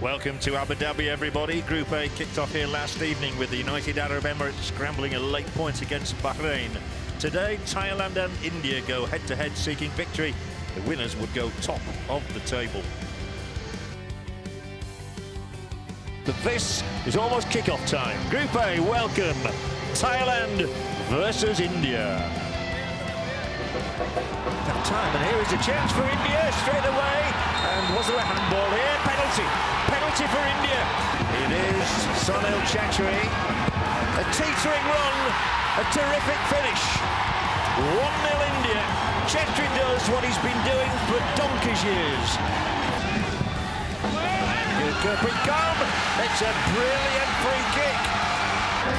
Welcome to Abu Dhabi, everybody. Group A kicked off here last evening with the United Arab Emirates scrambling a late point against Bahrain. Today, Thailand and India go head-to-head seeking victory. The winners would go top of the table. But this is almost kick-off time. Group A, welcome. Thailand versus India. That time, and here is a chance for India straight away. And was there a handball here? Penalty. Penalty for India. It is Sunil Chhetri. A teetering run, a terrific finish. 1-0 India. Chhetri does what he's been doing for donkey's years. Come. It's a brilliant free kick.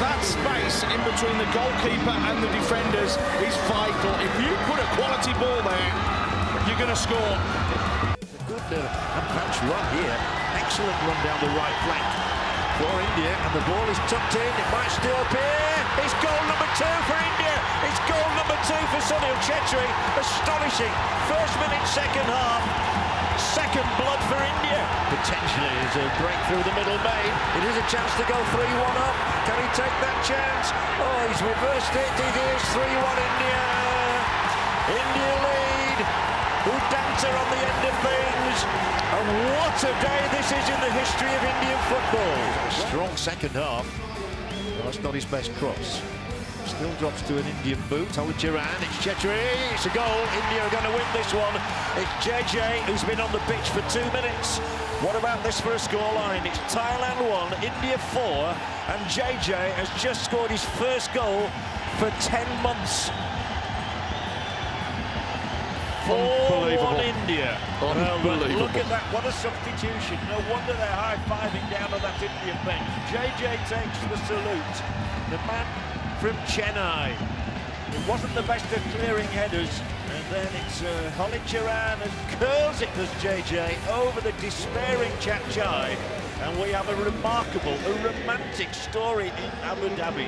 That space in between the goalkeeper and the defenders is vital. If you put a quality ball there, you're going to score. Uh, advance run here. Excellent run down the right flank for India. And the ball is tucked in. It might still appear. It's goal number two for India. It's goal number two for Sunil Chhetri. Astonishing. First minute, second half. Second blood for India. Potentially is a breakthrough the middle made. It is a chance to go 3-1 up. Can he take that chance? Oh, he's reversed it. It is 3-1 India. India things. And what a day this is in the history of Indian football. Strong second half. Well, that's not his best cross. Still drops to an Indian boot. Oh, Halicharan, it's Chhetri, it's a goal. India are going to win this one. It's JJ who's been on the pitch for two minutes. What about this for a scoreline? It's Thailand 1, India 4, and JJ has just scored his first goal for 10 months. 4-1 India. Well, look at that, what a substitution. No wonder they're high-fiving down on that Indian bench. JJ takes the salute. The man from Chennai. It wasn't the best of clearing headers. And then it's uh, Halicharan and curls it, does JJ, over the despairing Chap Chai. And we have a remarkable, a romantic story in Abu Dhabi.